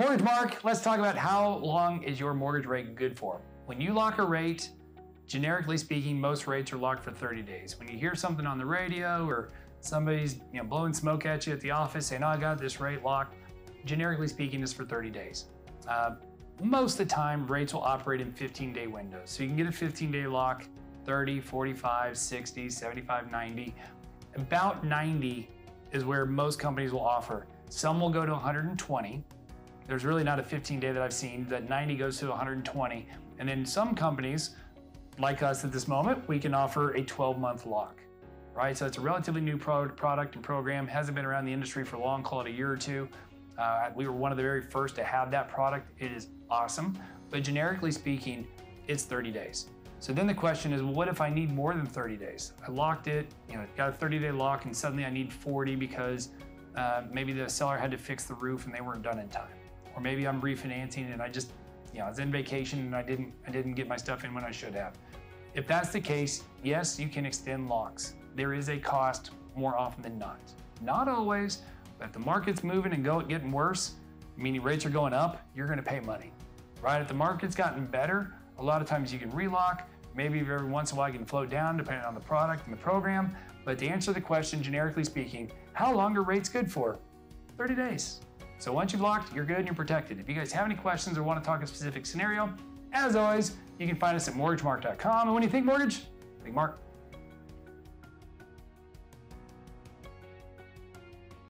Mortgage Mark, let's talk about how long is your mortgage rate good for? When you lock a rate, generically speaking, most rates are locked for 30 days. When you hear something on the radio or somebody's you know, blowing smoke at you at the office saying, oh, I got this rate locked, generically speaking, it's for 30 days. Uh, most of the time, rates will operate in 15 day windows. So you can get a 15 day lock 30, 45, 60, 75, 90. About 90 is where most companies will offer. Some will go to 120. There's really not a 15 day that I've seen that 90 goes to 120. And then some companies, like us at this moment, we can offer a 12 month lock, right? So it's a relatively new product and program, hasn't been around the industry for long, call it a year or two. Uh, we were one of the very first to have that product. It is awesome, but generically speaking, it's 30 days. So then the question is, well, what if I need more than 30 days? I locked it, you know, got a 30 day lock and suddenly I need 40 because uh, maybe the seller had to fix the roof and they weren't done in time. Or maybe I'm refinancing and I just, you know, I was in vacation and I didn't, I didn't get my stuff in when I should have. If that's the case, yes, you can extend locks. There is a cost more often than not. Not always, but if the market's moving and go, getting worse, meaning rates are going up, you're gonna pay money, right? If the market's gotten better, a lot of times you can relock, maybe every once in a while you can float down depending on the product and the program. But to answer the question, generically speaking, how long are rates good for? 30 days. So once you've locked, you're good and you're protected. If you guys have any questions or want to talk a specific scenario, as always, you can find us at mortgagemark.com. And when you think mortgage, think Mark.